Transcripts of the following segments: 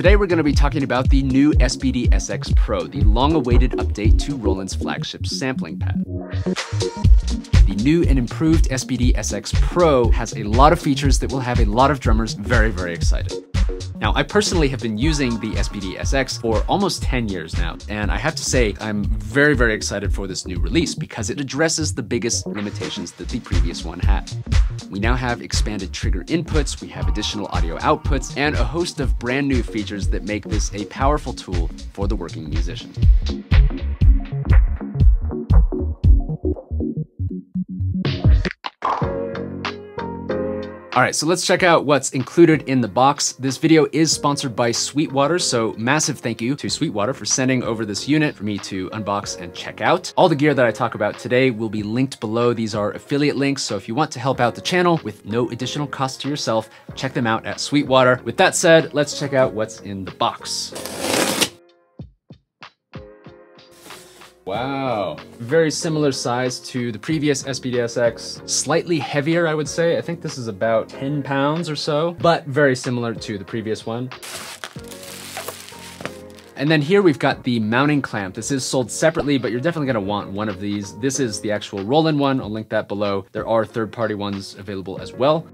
Today we're going to be talking about the new SPD SX Pro, the long-awaited update to Roland's flagship sampling pad. The new and improved SPD SX Pro has a lot of features that will have a lot of drummers very, very excited. Now, I personally have been using the SPD SX for almost 10 years now, and I have to say I'm very, very excited for this new release because it addresses the biggest limitations that the previous one had. We now have expanded trigger inputs, we have additional audio outputs, and a host of brand new features that make this a powerful tool for the working musician. All right, so let's check out what's included in the box. This video is sponsored by Sweetwater, so massive thank you to Sweetwater for sending over this unit for me to unbox and check out. All the gear that I talk about today will be linked below. These are affiliate links, so if you want to help out the channel with no additional cost to yourself, check them out at Sweetwater. With that said, let's check out what's in the box. Wow. Very similar size to the previous SPD-SX. Slightly heavier, I would say. I think this is about 10 pounds or so, but very similar to the previous one. And then here we've got the mounting clamp. This is sold separately, but you're definitely gonna want one of these. This is the actual Roland one. I'll link that below. There are third-party ones available as well.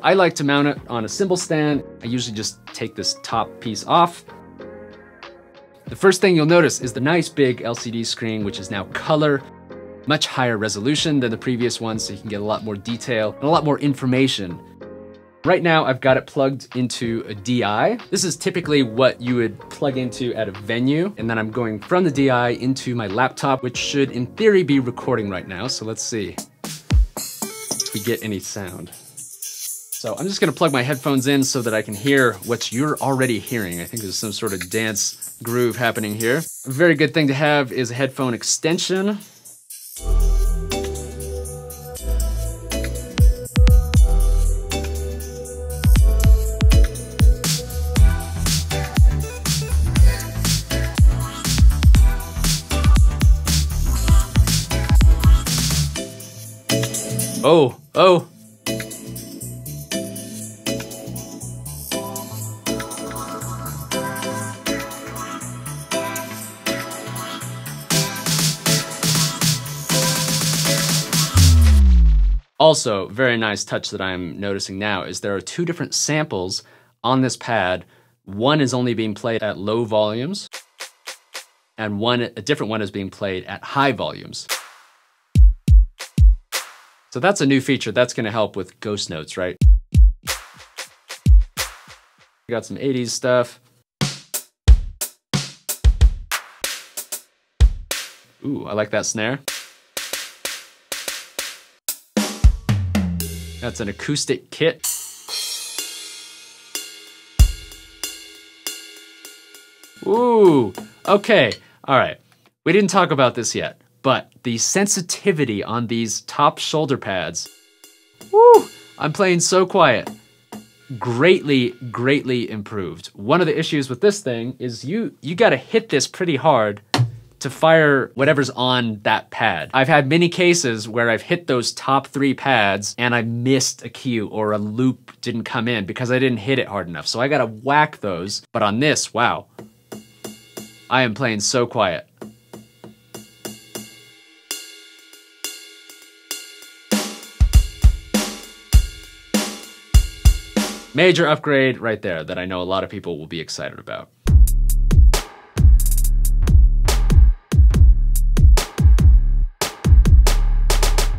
I like to mount it on a cymbal stand. I usually just take this top piece off the first thing you'll notice is the nice big LCD screen, which is now color, much higher resolution than the previous one, so you can get a lot more detail and a lot more information. Right now, I've got it plugged into a DI. This is typically what you would plug into at a venue, and then I'm going from the DI into my laptop, which should, in theory, be recording right now. So let's see if we get any sound. So I'm just gonna plug my headphones in so that I can hear what you're already hearing. I think there's some sort of dance groove happening here. A very good thing to have is a headphone extension. Also, very nice touch that I'm noticing now is there are two different samples on this pad. One is only being played at low volumes, and one a different one is being played at high volumes. So that's a new feature. That's gonna help with ghost notes, right? We got some 80s stuff. Ooh, I like that snare. That's an acoustic kit. Ooh, okay, all right. We didn't talk about this yet, but the sensitivity on these top shoulder pads, woo, I'm playing so quiet. Greatly, greatly improved. One of the issues with this thing is you you gotta hit this pretty hard to fire whatever's on that pad. I've had many cases where I've hit those top three pads and I missed a cue or a loop didn't come in because I didn't hit it hard enough. So I gotta whack those. But on this, wow, I am playing so quiet. Major upgrade right there that I know a lot of people will be excited about.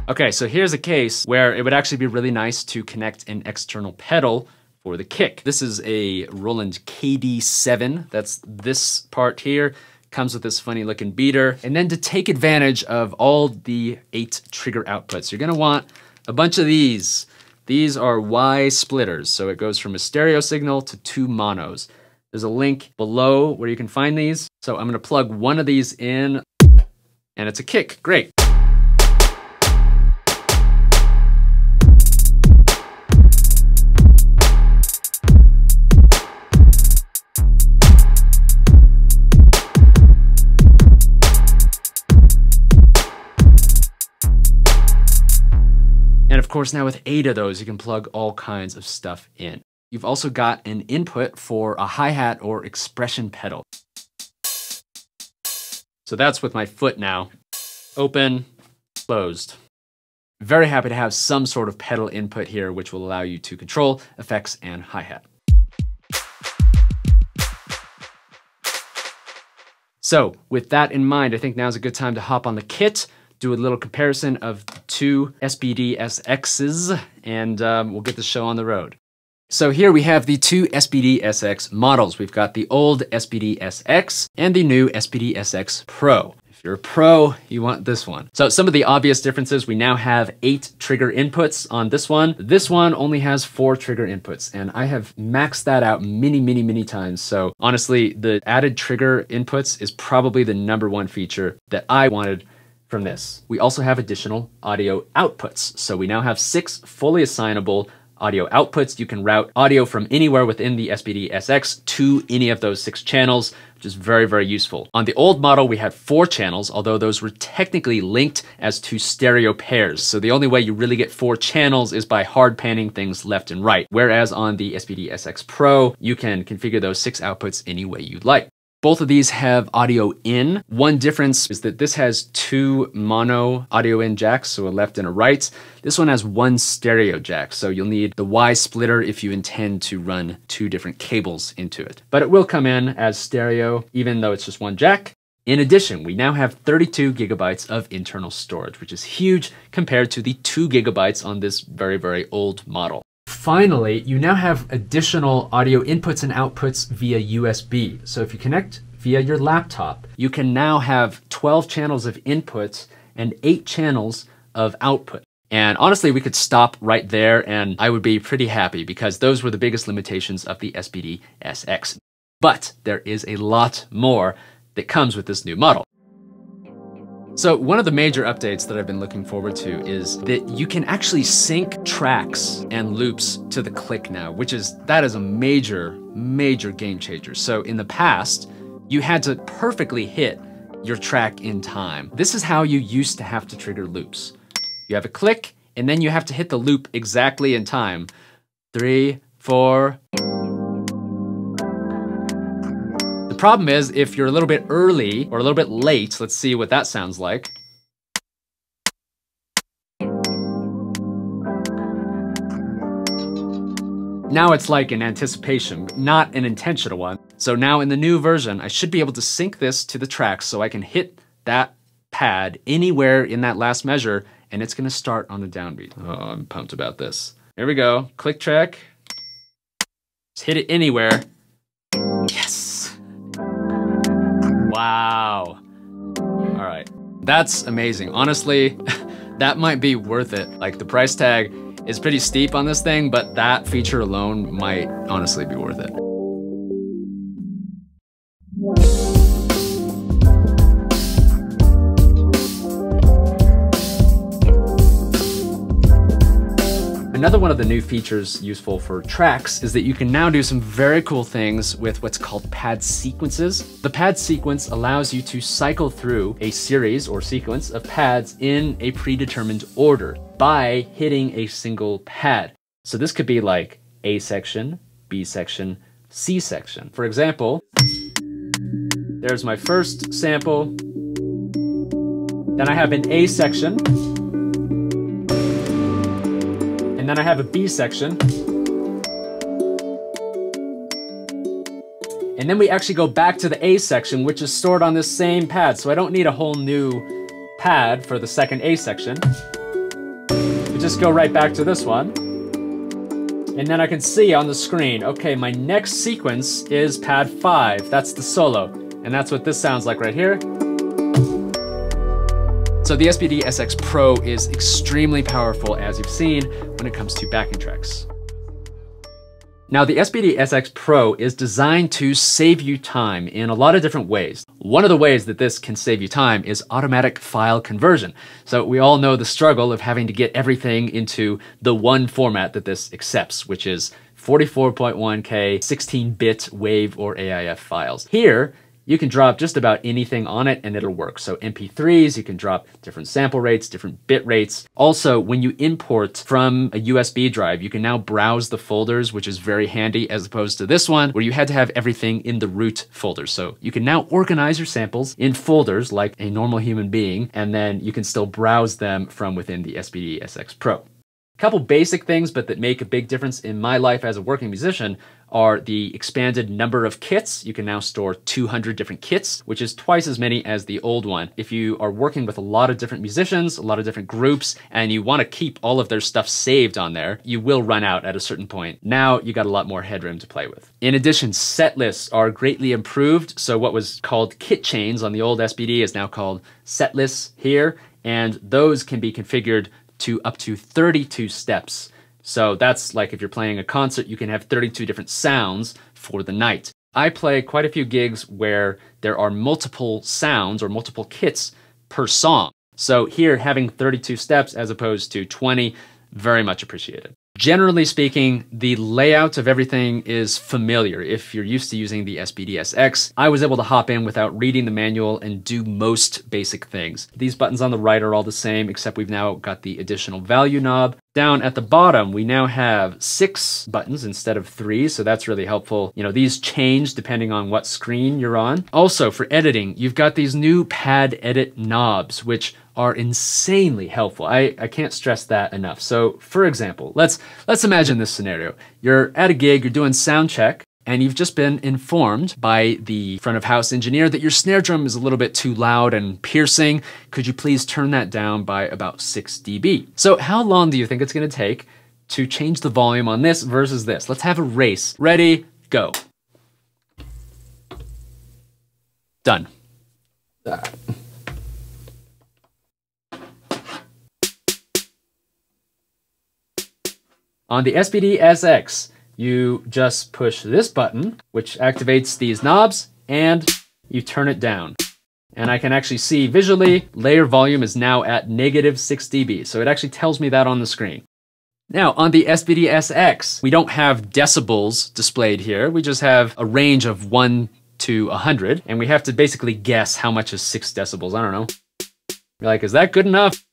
Okay, so here's a case where it would actually be really nice to connect an external pedal for the kick. This is a Roland KD7. That's this part here. Comes with this funny looking beater. And then to take advantage of all the eight trigger outputs, you're gonna want a bunch of these. These are Y splitters, so it goes from a stereo signal to two monos. There's a link below where you can find these. So I'm gonna plug one of these in, and it's a kick, great. Course, now with eight of those, you can plug all kinds of stuff in. You've also got an input for a hi-hat or expression pedal. So that's with my foot now. Open, closed. Very happy to have some sort of pedal input here, which will allow you to control effects and hi-hat. So with that in mind, I think now's a good time to hop on the kit, do a little comparison of two SPD SXs, and um, we'll get the show on the road. So here we have the two SPD SX models. We've got the old SPD SX and the new SPD SX Pro If you're a pro, you want this one. So some of the obvious differences, we now have eight trigger inputs on this one. This one only has four trigger inputs and I have maxed that out many, many, many times. So honestly, the added trigger inputs is probably the number one feature that I wanted from this. We also have additional audio outputs. So we now have six fully assignable audio outputs. You can route audio from anywhere within the SPD SX to any of those six channels, which is very, very useful. On the old model, we had four channels, although those were technically linked as two stereo pairs. So the only way you really get four channels is by hard panning things left and right. Whereas on the SPD SX Pro, you can configure those six outputs any way you'd like. Both of these have audio in. One difference is that this has two mono audio in jacks, so a left and a right. This one has one stereo jack, so you'll need the Y splitter if you intend to run two different cables into it. But it will come in as stereo, even though it's just one jack. In addition, we now have 32 gigabytes of internal storage, which is huge compared to the 2 gigabytes on this very, very old model. Finally, you now have additional audio inputs and outputs via USB. So if you connect via your laptop, you can now have 12 channels of inputs and 8 channels of output. And honestly, we could stop right there and I would be pretty happy because those were the biggest limitations of the SPD SX. But there is a lot more that comes with this new model. So one of the major updates that I've been looking forward to is that you can actually sync tracks and loops to the click now, which is, that is a major, major game changer. So in the past, you had to perfectly hit your track in time. This is how you used to have to trigger loops. You have a click, and then you have to hit the loop exactly in time. Three, four. Problem is if you're a little bit early or a little bit late, let's see what that sounds like. Now it's like an anticipation, not an intentional one. So now in the new version, I should be able to sync this to the track so I can hit that pad anywhere in that last measure and it's gonna start on the downbeat. Oh, I'm pumped about this. Here we go, click track. Just hit it anywhere. Wow. All right. That's amazing. Honestly, that might be worth it. Like the price tag is pretty steep on this thing, but that feature alone might honestly be worth it. Another one of the new features useful for tracks is that you can now do some very cool things with what's called pad sequences. The pad sequence allows you to cycle through a series or sequence of pads in a predetermined order by hitting a single pad. So this could be like A section, B section, C section. For example, there's my first sample. Then I have an A section and then I have a B section. And then we actually go back to the A section, which is stored on this same pad. So I don't need a whole new pad for the second A section. We just go right back to this one. And then I can see on the screen, okay, my next sequence is pad five. That's the solo. And that's what this sounds like right here. So the SPD SX Pro is extremely powerful, as you've seen, when it comes to backing tracks. Now, the SPD SX Pro is designed to save you time in a lot of different ways. One of the ways that this can save you time is automatic file conversion. So we all know the struggle of having to get everything into the one format that this accepts, which is 44.1K 16-bit WAV or AIF files. Here, you can drop just about anything on it and it'll work. So MP3s, you can drop different sample rates, different bit rates. Also, when you import from a USB drive, you can now browse the folders, which is very handy as opposed to this one where you had to have everything in the root folder. So you can now organize your samples in folders like a normal human being, and then you can still browse them from within the SPD SX Pro. A couple basic things, but that make a big difference in my life as a working musician are the expanded number of kits. You can now store 200 different kits, which is twice as many as the old one. If you are working with a lot of different musicians, a lot of different groups, and you want to keep all of their stuff saved on there, you will run out at a certain point. Now you got a lot more headroom to play with. In addition, set lists are greatly improved. So what was called kit chains on the old SPD is now called set lists here, and those can be configured to up to 32 steps. So that's like if you're playing a concert, you can have 32 different sounds for the night. I play quite a few gigs where there are multiple sounds or multiple kits per song. So here, having 32 steps as opposed to 20, very much appreciated. Generally speaking, the layout of everything is familiar if you're used to using the SPDSX. I was able to hop in without reading the manual and do most basic things. These buttons on the right are all the same, except we've now got the additional value knob. Down at the bottom, we now have six buttons instead of three, so that's really helpful. You know, these change depending on what screen you're on. Also, for editing, you've got these new pad edit knobs, which are insanely helpful. I, I can't stress that enough. So for example, let's let's imagine this scenario. You're at a gig, you're doing sound check, and you've just been informed by the front of house engineer that your snare drum is a little bit too loud and piercing. Could you please turn that down by about 6 dB? So how long do you think it's gonna take to change the volume on this versus this? Let's have a race. Ready, go. Done. On the SPD SX, you just push this button, which activates these knobs, and you turn it down. And I can actually see visually, layer volume is now at negative 6 dB. So it actually tells me that on the screen. Now, on the SPD SX, we don't have decibels displayed here. We just have a range of 1 to 100, and we have to basically guess how much is 6 decibels. I don't know. You're like, is that good enough?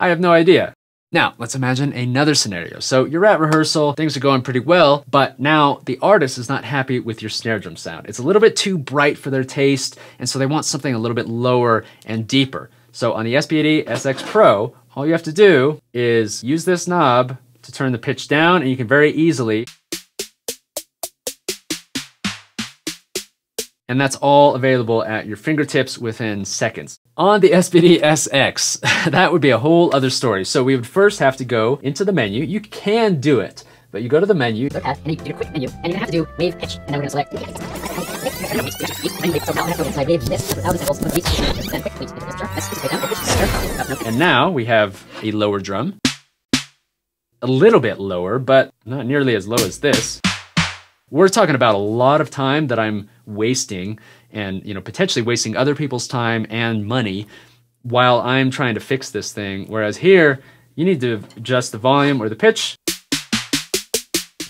I have no idea. Now, let's imagine another scenario. So you're at rehearsal, things are going pretty well, but now the artist is not happy with your snare drum sound. It's a little bit too bright for their taste, and so they want something a little bit lower and deeper. So on the SPD SX Pro, all you have to do is use this knob to turn the pitch down, and you can very easily and that's all available at your fingertips within seconds. On the SPD SX, that would be a whole other story. So we would first have to go into the menu. You can do it, but you go to the menu. Look at, and you do a quick menu, and you're gonna have to do wave pitch, and then we're gonna select And now we have a lower drum. A little bit lower, but not nearly as low as this. We're talking about a lot of time that I'm wasting and you know potentially wasting other people's time and money while I'm trying to fix this thing. Whereas here, you need to adjust the volume or the pitch.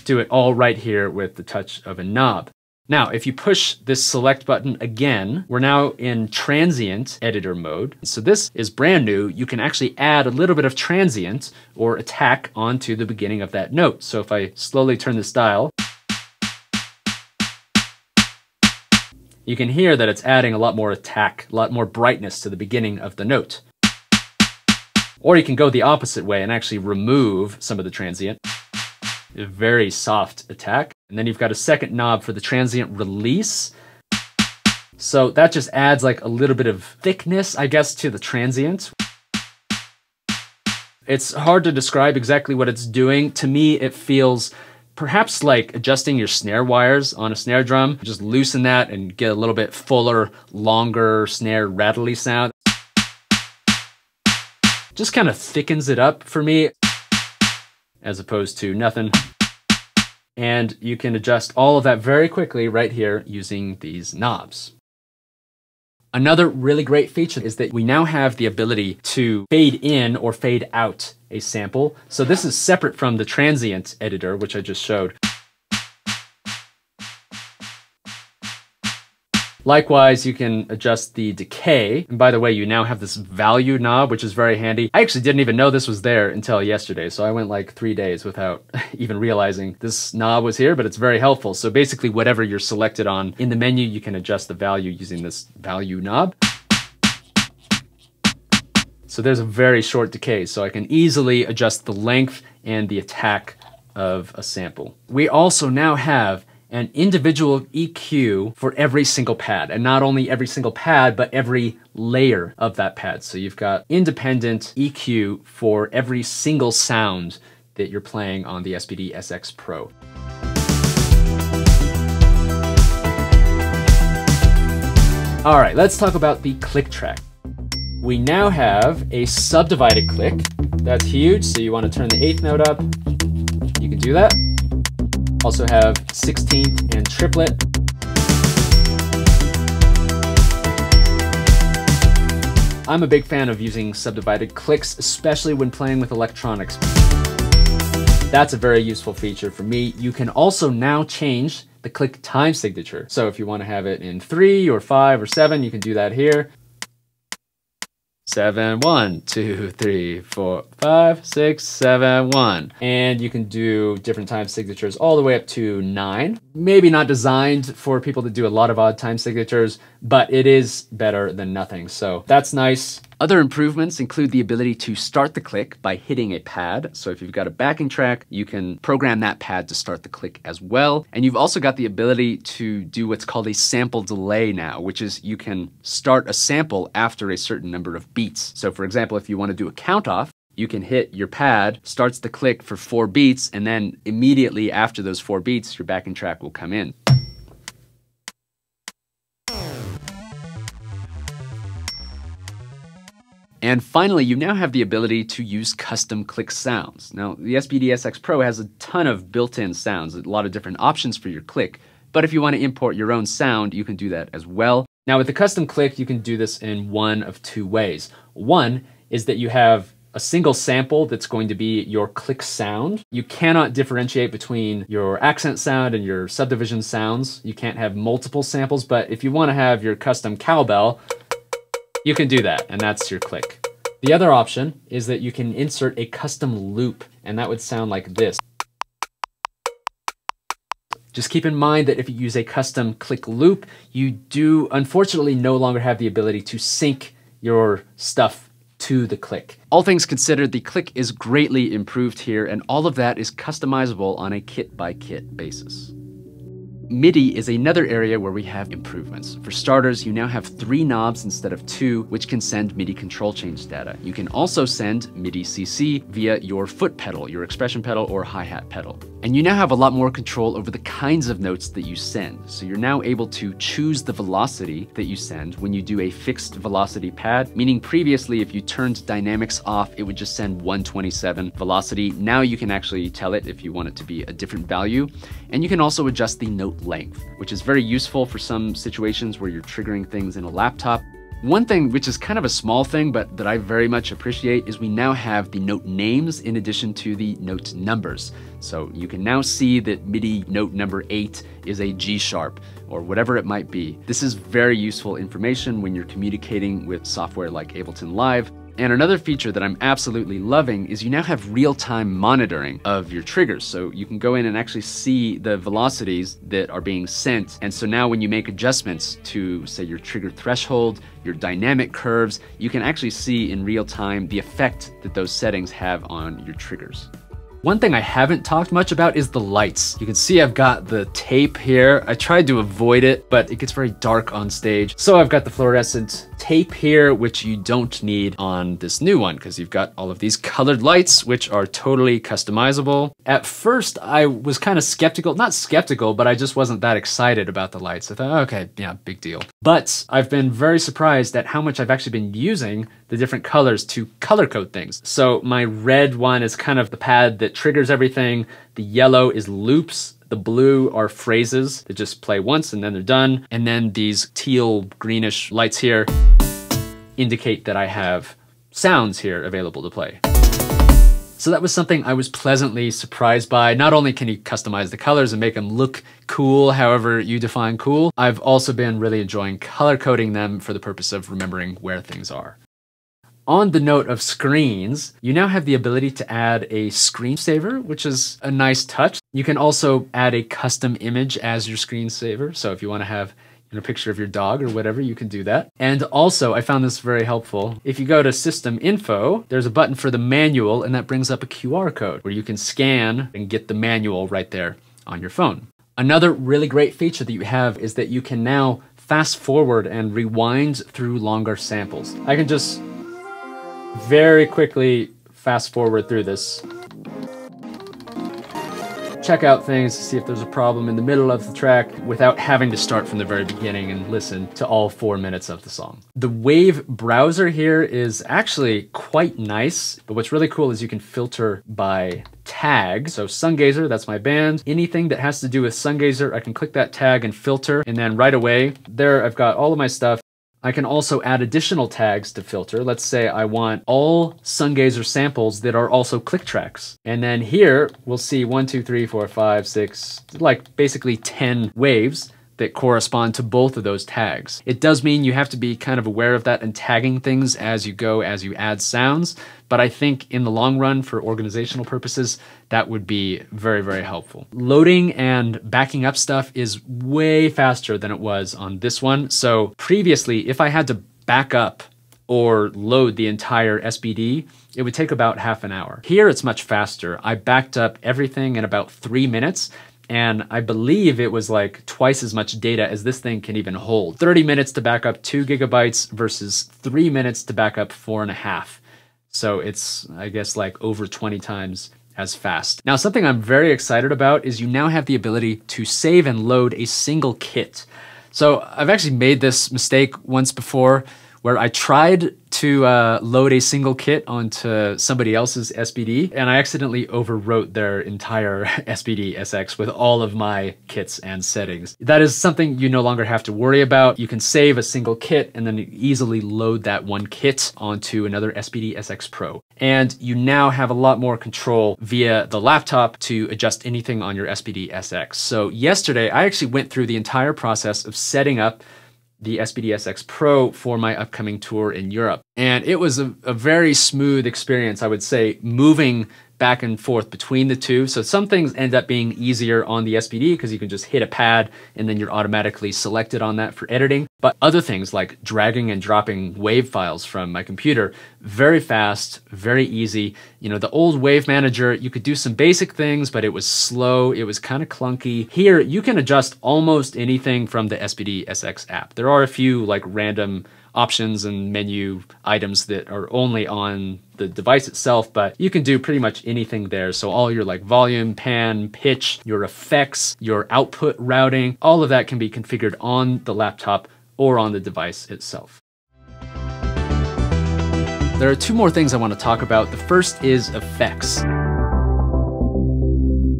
Do it all right here with the touch of a knob. Now, if you push this select button again, we're now in transient editor mode. So this is brand new. You can actually add a little bit of transient or attack onto the beginning of that note. So if I slowly turn this dial, you can hear that it's adding a lot more attack, a lot more brightness to the beginning of the note. Or you can go the opposite way and actually remove some of the transient. A very soft attack. And then you've got a second knob for the transient release. So that just adds like a little bit of thickness, I guess, to the transient. It's hard to describe exactly what it's doing. To me, it feels perhaps like adjusting your snare wires on a snare drum. Just loosen that and get a little bit fuller, longer snare rattly sound. Just kind of thickens it up for me as opposed to nothing. And you can adjust all of that very quickly right here using these knobs. Another really great feature is that we now have the ability to fade in or fade out a sample. So this is separate from the transient editor, which I just showed. Likewise, you can adjust the decay. And by the way, you now have this value knob, which is very handy. I actually didn't even know this was there until yesterday. So I went like three days without even realizing this knob was here, but it's very helpful. So basically whatever you're selected on in the menu, you can adjust the value using this value knob. So there's a very short decay, so I can easily adjust the length and the attack of a sample. We also now have an individual EQ for every single pad, and not only every single pad, but every layer of that pad. So you've got independent EQ for every single sound that you're playing on the SPD SX Pro. All right, let's talk about the click track. We now have a subdivided click. That's huge, so you want to turn the eighth note up. You can do that. Also have 16th and triplet. I'm a big fan of using subdivided clicks, especially when playing with electronics. That's a very useful feature for me. You can also now change the click time signature. So if you want to have it in three or five or seven, you can do that here seven, one, two, three, four, five, six, seven, one. And you can do different time signatures all the way up to nine. Maybe not designed for people to do a lot of odd time signatures, but it is better than nothing. So that's nice. Other improvements include the ability to start the click by hitting a pad. So if you've got a backing track, you can program that pad to start the click as well. And you've also got the ability to do what's called a sample delay now, which is you can start a sample after a certain number of beats. So for example, if you want to do a count off, you can hit your pad, starts the click for four beats, and then immediately after those four beats, your backing track will come in. And finally, you now have the ability to use custom click sounds. Now, the SPD SX Pro has a ton of built-in sounds, a lot of different options for your click, but if you want to import your own sound, you can do that as well. Now, with the custom click, you can do this in one of two ways. One is that you have a single sample that's going to be your click sound. You cannot differentiate between your accent sound and your subdivision sounds. You can't have multiple samples, but if you want to have your custom cowbell, you can do that, and that's your click. The other option is that you can insert a custom loop, and that would sound like this. Just keep in mind that if you use a custom click loop, you do unfortunately no longer have the ability to sync your stuff to the click. All things considered, the click is greatly improved here, and all of that is customizable on a kit by kit basis. MIDI is another area where we have improvements. For starters, you now have three knobs instead of two, which can send MIDI control change data. You can also send MIDI CC via your foot pedal, your expression pedal, or hi-hat pedal. And you now have a lot more control over the kinds of notes that you send. So you're now able to choose the velocity that you send when you do a fixed velocity pad, meaning previously if you turned dynamics off, it would just send 127 velocity. Now you can actually tell it if you want it to be a different value. And you can also adjust the note length, which is very useful for some situations where you're triggering things in a laptop one thing, which is kind of a small thing, but that I very much appreciate, is we now have the note names in addition to the note numbers. So you can now see that MIDI note number 8 is a G sharp, or whatever it might be. This is very useful information when you're communicating with software like Ableton Live, and another feature that I'm absolutely loving is you now have real-time monitoring of your triggers. So you can go in and actually see the velocities that are being sent. And so now when you make adjustments to say your trigger threshold, your dynamic curves, you can actually see in real time the effect that those settings have on your triggers. One thing I haven't talked much about is the lights. You can see I've got the tape here. I tried to avoid it, but it gets very dark on stage. So I've got the fluorescent tape here, which you don't need on this new one because you've got all of these colored lights, which are totally customizable. At first, I was kind of skeptical, not skeptical, but I just wasn't that excited about the lights. I thought, okay, yeah, big deal. But I've been very surprised at how much I've actually been using the different colors to color code things. So my red one is kind of the pad that triggers everything. The yellow is loops the blue are phrases that just play once and then they're done. And then these teal greenish lights here indicate that I have sounds here available to play. So that was something I was pleasantly surprised by. Not only can you customize the colors and make them look cool however you define cool, I've also been really enjoying color coding them for the purpose of remembering where things are. On the note of screens, you now have the ability to add a screensaver, which is a nice touch. You can also add a custom image as your screensaver. So if you want to have a picture of your dog or whatever, you can do that. And also, I found this very helpful. If you go to System Info, there's a button for the manual, and that brings up a QR code where you can scan and get the manual right there on your phone. Another really great feature that you have is that you can now fast forward and rewind through longer samples. I can just very quickly fast forward through this check out things to see if there's a problem in the middle of the track without having to start from the very beginning and listen to all four minutes of the song. The Wave browser here is actually quite nice, but what's really cool is you can filter by tag. So Sungazer, that's my band. Anything that has to do with Sungazer, I can click that tag and filter, and then right away, there I've got all of my stuff I can also add additional tags to filter. Let's say I want all Sungazer samples that are also click tracks. And then here we'll see one, two, three, four, five, six, like basically 10 waves that correspond to both of those tags. It does mean you have to be kind of aware of that and tagging things as you go, as you add sounds. But I think in the long run, for organizational purposes, that would be very, very helpful. Loading and backing up stuff is way faster than it was on this one. So previously, if I had to back up or load the entire SPD, it would take about half an hour. Here it's much faster. I backed up everything in about three minutes and I believe it was like twice as much data as this thing can even hold. 30 minutes to back up two gigabytes versus three minutes to back up four and a half. So it's, I guess, like over 20 times as fast. Now, something I'm very excited about is you now have the ability to save and load a single kit. So I've actually made this mistake once before where I tried to uh, load a single kit onto somebody else's SPD, and I accidentally overwrote their entire SPD SX with all of my kits and settings. That is something you no longer have to worry about. You can save a single kit and then easily load that one kit onto another SPD SX Pro. And you now have a lot more control via the laptop to adjust anything on your SPD SX. So yesterday, I actually went through the entire process of setting up the SPDSX Pro for my upcoming tour in Europe. And it was a, a, very smooth experience, I would say, moving back and forth between the two. So some things end up being easier on the SPD because you can just hit a pad and then you're automatically selected on that for editing. But other things like dragging and dropping wave files from my computer, very fast, very easy. You know, the old Wave Manager, you could do some basic things, but it was slow, it was kind of clunky. Here, you can adjust almost anything from the SPD SX app. There are a few like random options and menu items that are only on the device itself, but you can do pretty much anything there. So all your like volume, pan, pitch, your effects, your output routing, all of that can be configured on the laptop or on the device itself. There are two more things I want to talk about. The first is effects.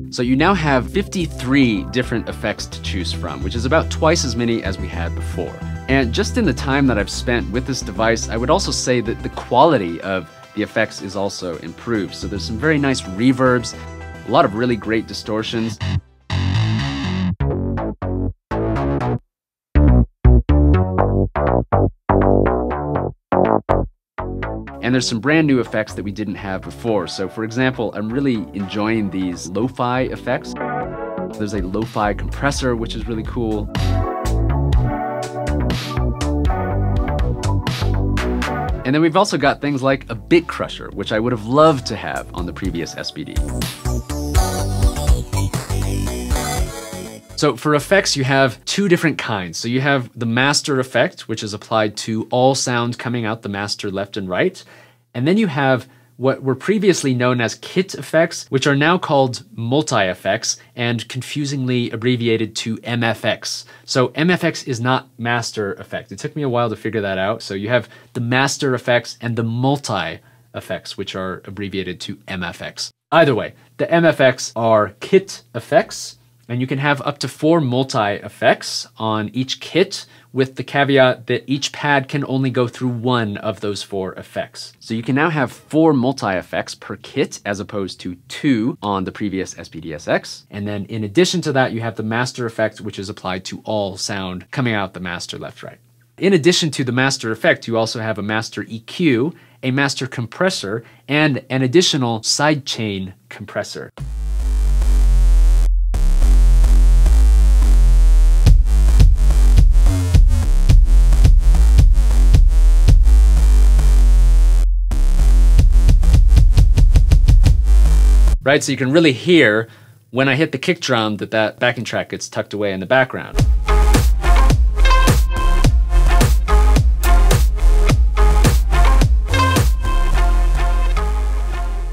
So you now have 53 different effects to choose from, which is about twice as many as we had before. And just in the time that I've spent with this device, I would also say that the quality of the effects is also improved. So there's some very nice reverbs, a lot of really great distortions. And there's some brand new effects that we didn't have before. So for example, I'm really enjoying these lo-fi effects. There's a lo-fi compressor, which is really cool. And then we've also got things like a bit crusher, which I would have loved to have on the previous SPD. So for effects, you have two different kinds. So you have the master effect, which is applied to all sound coming out the master left and right. And then you have what were previously known as kit effects, which are now called multi effects and confusingly abbreviated to MFX. So MFX is not master effect. It took me a while to figure that out. So you have the master effects and the multi effects, which are abbreviated to MFX. Either way, the MFX are kit effects, and you can have up to four multi effects on each kit with the caveat that each pad can only go through one of those four effects. So you can now have four multi-effects per kit as opposed to two on the previous SPDSX. And then in addition to that, you have the master effect, which is applied to all sound coming out the master left right. In addition to the master effect, you also have a master EQ, a master compressor, and an additional sidechain compressor. Right? So you can really hear when I hit the kick drum that that backing track gets tucked away in the background.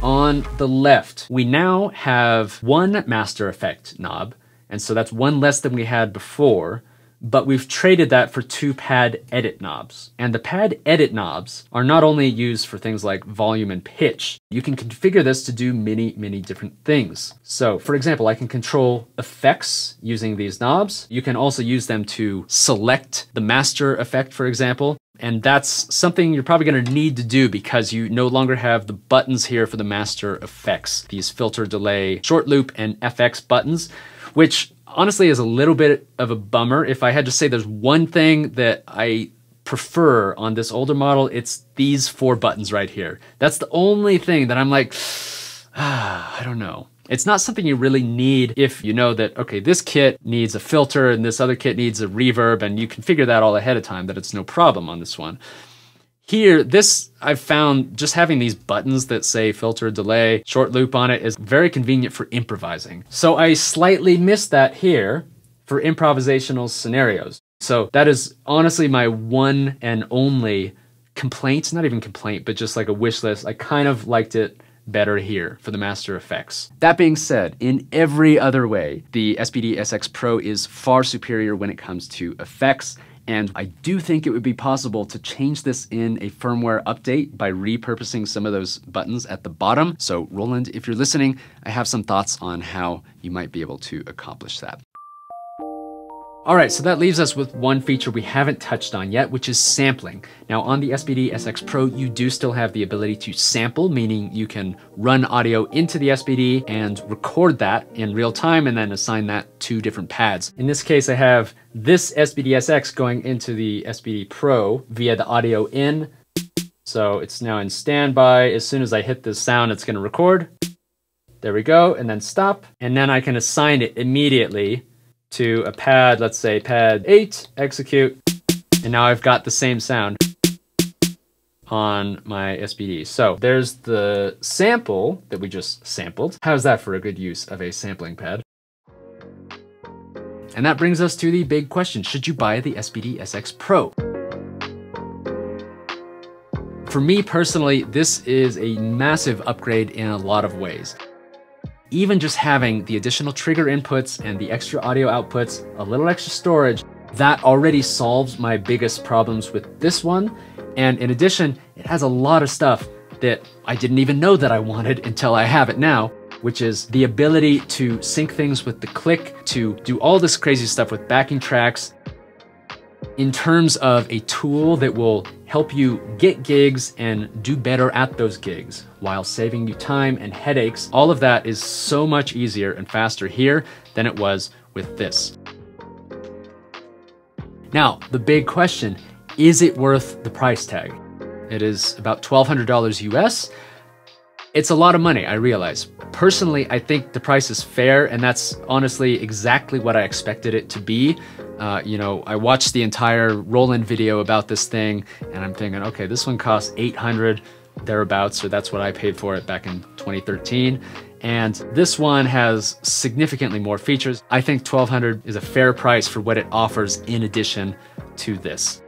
On the left, we now have one master effect knob, and so that's one less than we had before but we've traded that for two pad edit knobs. And the pad edit knobs are not only used for things like volume and pitch, you can configure this to do many, many different things. So for example, I can control effects using these knobs. You can also use them to select the master effect, for example. And that's something you're probably gonna need to do because you no longer have the buttons here for the master effects, these filter delay, short loop, and FX buttons, which honestly is a little bit of a bummer. If I had to say there's one thing that I prefer on this older model, it's these four buttons right here. That's the only thing that I'm like, ah, I don't know. It's not something you really need if you know that, okay, this kit needs a filter and this other kit needs a reverb, and you can figure that all ahead of time that it's no problem on this one. Here, this I've found just having these buttons that say filter, delay, short loop on it is very convenient for improvising. So I slightly missed that here for improvisational scenarios. So that is honestly my one and only complaint, not even complaint, but just like a wish list. I kind of liked it better here for the master effects. That being said, in every other way, the SPD SX Pro is far superior when it comes to effects and I do think it would be possible to change this in a firmware update by repurposing some of those buttons at the bottom. So Roland, if you're listening, I have some thoughts on how you might be able to accomplish that. All right, so that leaves us with one feature we haven't touched on yet, which is sampling. Now on the SPD SX Pro, you do still have the ability to sample, meaning you can run audio into the SPD and record that in real time and then assign that to different pads. In this case, I have this SPD SX going into the SPD Pro via the audio in. So it's now in standby. As soon as I hit this sound, it's gonna record. There we go, and then stop. And then I can assign it immediately to a pad, let's say pad 8, execute, and now I've got the same sound on my SPD. So there's the sample that we just sampled. How's that for a good use of a sampling pad? And that brings us to the big question, should you buy the SPD SX Pro? For me personally, this is a massive upgrade in a lot of ways even just having the additional trigger inputs and the extra audio outputs, a little extra storage, that already solves my biggest problems with this one. And in addition, it has a lot of stuff that I didn't even know that I wanted until I have it now, which is the ability to sync things with the click, to do all this crazy stuff with backing tracks, in terms of a tool that will help you get gigs and do better at those gigs while saving you time and headaches. All of that is so much easier and faster here than it was with this. Now, the big question, is it worth the price tag? It is about $1,200 US. It's a lot of money, I realize. Personally, I think the price is fair, and that's honestly exactly what I expected it to be. Uh, you know, I watched the entire Roland video about this thing, and I'm thinking, okay, this one costs 800 thereabouts, so that's what I paid for it back in 2013. And this one has significantly more features. I think 1200 is a fair price for what it offers in addition to this.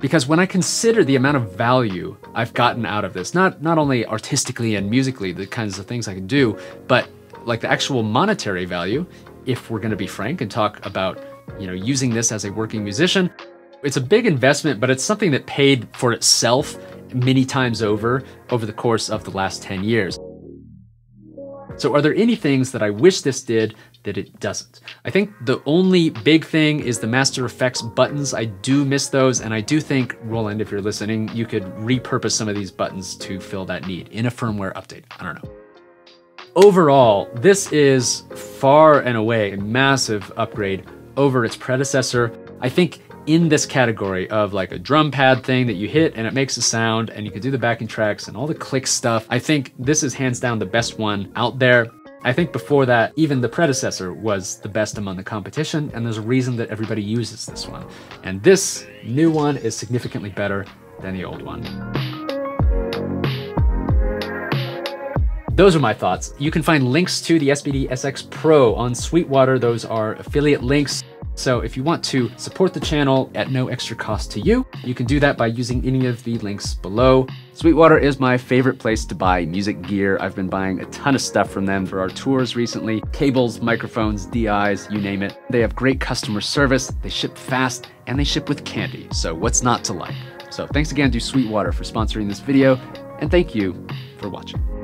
Because when I consider the amount of value I've gotten out of this, not, not only artistically and musically, the kinds of things I can do, but like the actual monetary value, if we're gonna be frank and talk about you know, using this as a working musician. It's a big investment, but it's something that paid for itself many times over over the course of the last 10 years. So are there any things that I wish this did that it doesn't? I think the only big thing is the Master Effects buttons. I do miss those, and I do think, Roland, if you're listening, you could repurpose some of these buttons to fill that need in a firmware update. I don't know. Overall, this is far and away a massive upgrade over its predecessor. I think in this category of like a drum pad thing that you hit and it makes a sound and you can do the backing tracks and all the click stuff. I think this is hands down the best one out there. I think before that, even the predecessor was the best among the competition, and there's a reason that everybody uses this one. And this new one is significantly better than the old one. Those are my thoughts. You can find links to the SPD SX Pro on Sweetwater. Those are affiliate links. So if you want to support the channel at no extra cost to you, you can do that by using any of the links below. Sweetwater is my favorite place to buy music gear. I've been buying a ton of stuff from them for our tours recently. Cables, microphones, DIs, you name it. They have great customer service, they ship fast, and they ship with candy. So what's not to like? So thanks again to Sweetwater for sponsoring this video, and thank you for watching.